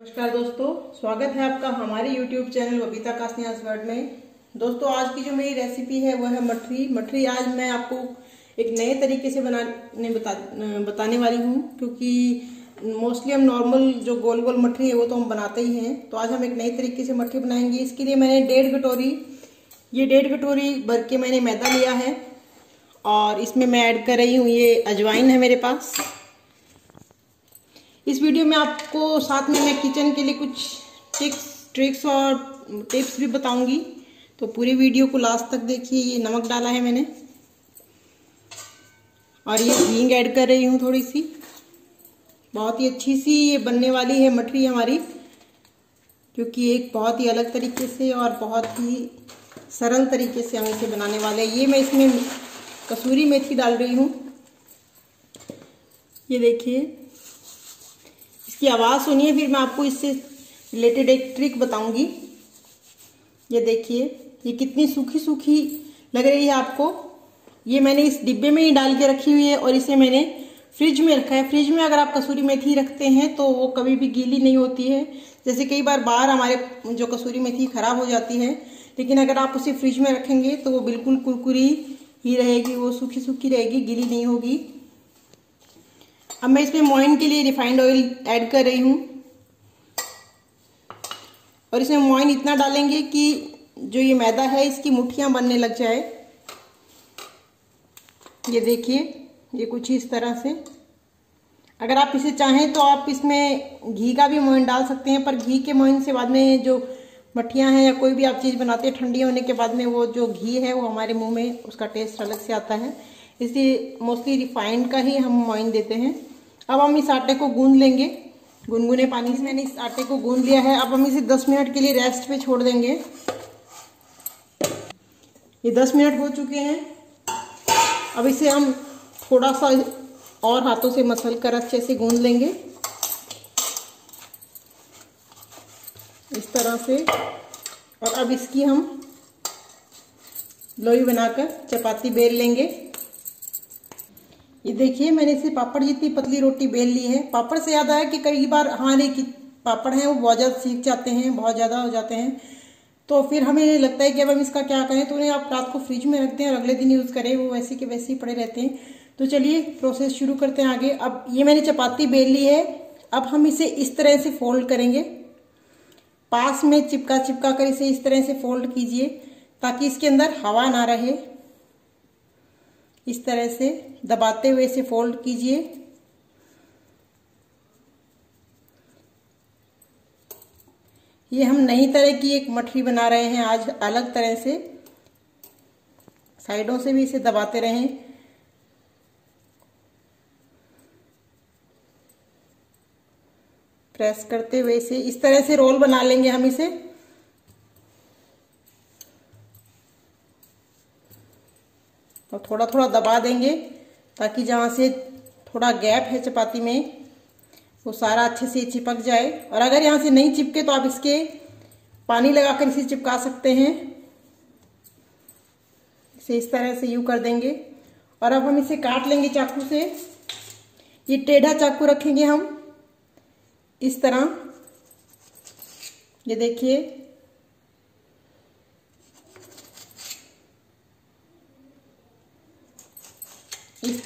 नमस्कार दोस्तों, स्वागत है आपका हमारे YouTube channel Babita Kasnia's world में। दोस्तों, आज की जो मेरी रेसिपी है वह है मठरी। मठरी आज मैं आपको एक नए तरीके से बनाने, बता, बताने वाली हूँ, क्योंकि मोस्टली हम नॉर्मल जो गोल गोल मठरी है, वो तो हम बनाते ही हैं। तो आज हम एक नए तरीके से मठरी बनाएँगे। इसके लिए मैंने डेढ़ कटोरी, ये डेढ़ कटोरी भर के मैंने मैदा लिया है। और इसमें मैं ऐड कर रही हूँ, ये अजवाइन है मेरे पास। इस वीडियो में आपको साथ में मैं किचन के लिए कुछ टिक्स ट्रिक्स और टिप्स भी बताऊँगी। तो पूरी वीडियो को लास्ट तक देखिए, ये नमक डाला है मैंने। और ये हींग ऐड कर रही हूँ थोड़ी सी बहुत ही अच्छी सी ये बनने वाली है मठरी हमारी क्योंकि एक बहुत ही अलग तरीके से और बहुत ही सरल तरीके से हम इसे बनाने वाले हैं। ये मैं इसमें कसूरी मेथी डाल रही हूँ। ये देखिए। इसकी आवाज़ सुनिए, फिर मैं आपको इससे रिलेटेड एक ट्रिक बताऊँगी। ये देखिए, ये कितनी सूखी सूखी लग रही है आपको। ये मैंने इस डिब्बे में ही डाल के रखी हुई है और इसे मैंने फ्रिज में रखा है। फ्रिज में अगर आप कसूरी मेथी रखते हैं तो वो कभी भी गीली नहीं होती है। जैसे कई बार बाहर हमारे जो कसूरी मेथी खराब हो जाती है, लेकिन अगर आप उसे फ्रिज में रखेंगे तो वो बिल्कुल कुरकुरी ही रहेगी, वो सूखी सूखी रहेगी, गीली नहीं होगी। अब मैं इसमें मोइन के लिए रिफाइंड ऑयल ऐड कर रही हूँ। और इसमें मोइन इतना डालेंगे कि जो ये मैदा है, इसकी मुठियाँ बनने लग जाए। ये देखिए, ये कुछ इस तरह से। अगर आप इसे चाहें तो आप इसमें घी का भी मोइन डाल सकते हैं, पर घी के मोइन से बाद में जो मठियाँ हैं या कोई भी आप चीज़ बनाते हैं, ठंडी होने के बाद में वो जो घी है, वो हमारे मुँह में उसका टेस्ट अलग से आता है। इसलिए मोस्टली रिफाइंड का ही हम मोइन देते हैं। अब हम इस आटे को गूंद लेंगे। गुनगुने पानी से मैंने इस आटे को गूंद लिया है। अब हम इसे 10 मिनट के लिए रेस्ट पे छोड़ देंगे। ये 10 मिनट हो चुके हैं। अब इसे हम थोड़ा सा और हाथों से मसल कर अच्छे से गूंद लेंगे। इस तरह से। और अब इसकी हम लोई बनाकर चपाती बेल लेंगे। ये देखिए, मैंने इसे पापड़ जितनी पतली रोटी बेल ली है। पापड़ से याद आया कि कई बार हमारे पापड़ हैं, वो बहुत ज़्यादा सीख जाते हैं, बहुत ज़्यादा हो जाते हैं। तो फिर हमें लगता है कि अब हम इसका क्या करें? तो उन्हें आप रात को फ्रिज में रखते हैं और अगले दिन यूज़ करें, वो वैसे के वैसे ही पड़े रहते हैं। तो चलिए, प्रोसेस शुरू करते हैं आगे। अब ये मैंने चपाती बेल ली है। अब हम इसे इस तरह से फोल्ड करेंगे। पास में चिपका चिपका कर इसे इस तरह से फोल्ड कीजिए, ताकि इसके अंदर हवा ना रहे। इस तरह से दबाते हुए इसे फोल्ड कीजिए। ये हम नई तरह की एक मठरी बना रहे हैं, आज अलग तरह से। साइडों से भी इसे दबाते रहें। प्रेस करते हुए इसे, इस तरह से रोल बना लेंगे हम इसे। थोड़ा थोड़ा दबा देंगे ताकि जहाँ से थोड़ा गैप है चपाती में, वो सारा अच्छे से चिपक जाए। और अगर यहाँ से नहीं चिपके तो आप इसके पानी लगाकर इसे चिपका सकते हैं। इसे इस तरह से यू कर देंगे। और अब हम इसे काट लेंगे चाकू से। ये टेढ़ा चाकू रखेंगे हम। इस तरह। ये देखिए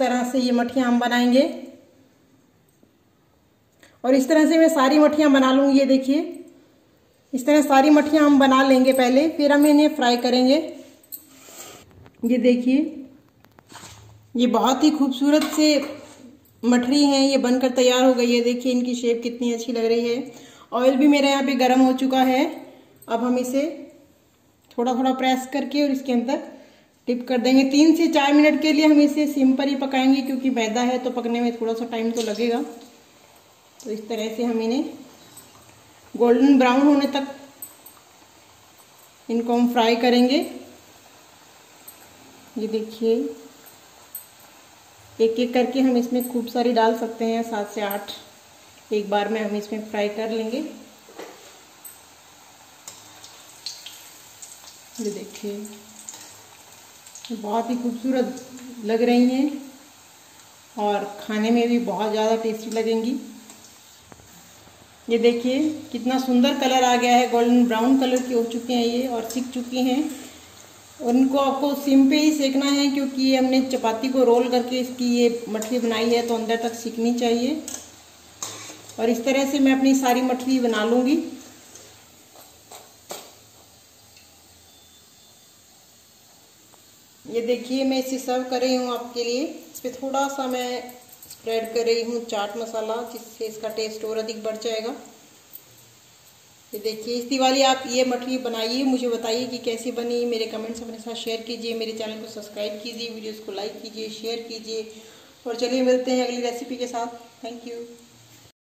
तरह से ये मठियाँ हम बनाएँगे। और इस तरह से मैं सारी मठियाँ बना लूँगी ये देखिए। इस तरह सारी मठियाँ हम बना लेंगे पहले, फिर हम इन्हें फ्राई करेंगे। ये देखिए, ये बहुत ही खूबसूरत से मठरी हैं, ये बनकर तैयार हो गई है। देखिए, इनकी शेप कितनी अच्छी लग रही है। ऑयल भी मेरे यहाँ पे गर्म हो चुका है। अब हम इसे थोड़ा थोड़ा प्रेस करके और इसके अंदर टिप कर देंगे। तीन से चार मिनट के लिए हम इसे सिम पर ही पकाएँगे, क्योंकि मैदा है तो पकने में थोड़ा सा टाइम तो लगेगा। तो इस तरह से हम इन्हें गोल्डन ब्राउन होने तक इनको हम फ्राई करेंगे। ये देखिए एक एक करके हम इसमें खूब सारी डाल सकते हैं, सात से आठ। एक बार में हम इसमें फ्राई कर लेंगे। ये देखिए बहुत ही खूबसूरत लग रही हैं और खाने में भी बहुत ज़्यादा टेस्टी लगेंगी। ये देखिए, कितना सुंदर कलर आ गया है। गोल्डन ब्राउन कलर के हो चुके हैं ये और सीख चुकी हैं। इनको आपको सिम पे ही सेकना है क्योंकि हमने चपाती को रोल करके इसकी ये मठरी बनाई है तो अंदर तक सीखनी चाहिए। और इस तरह से मैं अपनी सारी मठरी बना लूँगी। ये देखिए, मैं इसे सर्व कर रही हूँ आपके लिए। इस पर थोड़ा सा मैं स्प्रेड कर रही हूँ चाट मसाला, जिससे इसका टेस्ट और अधिक बढ़ जाएगा। ये देखिए, इस दिवाली आप ये मठरी बनाइए, मुझे बताइए कि कैसी बनी। मेरे कमेंट्स अपने साथ शेयर कीजिए, मेरे चैनल को सब्सक्राइब कीजिए वीडियोस को लाइक कीजिए शेयर कीजिए। और चलिए मिलते हैं अगली रेसिपी के साथ। Thank you